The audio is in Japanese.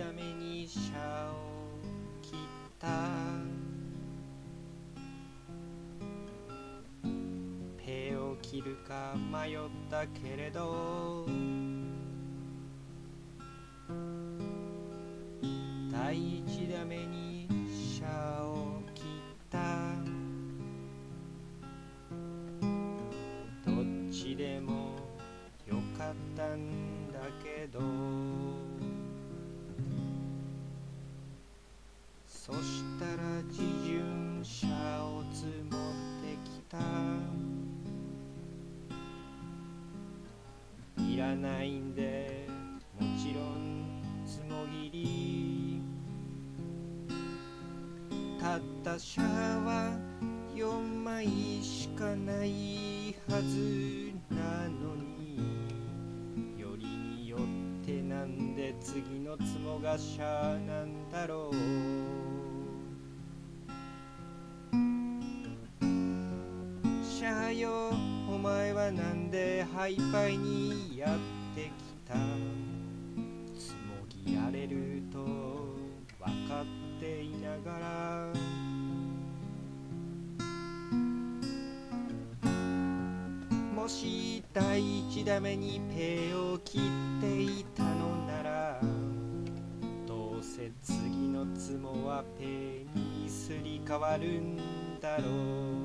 ダメにシャを切った。ペを切るか迷ったけれど。第一ダメにシャを切った。どっちでもよかったんだ。そしたら自巡車を積もってきた。いらないんでもちろんつもぎり。たったシャは4枚しかないはずなのによりによってなんで次のつもがシャなんだろう。前はなんでハイパイにやってきた？つもぎられると分かっていながら。もし第一ダメにペを切っていたのならどうせ次のつもはペにすり替わるんだろう。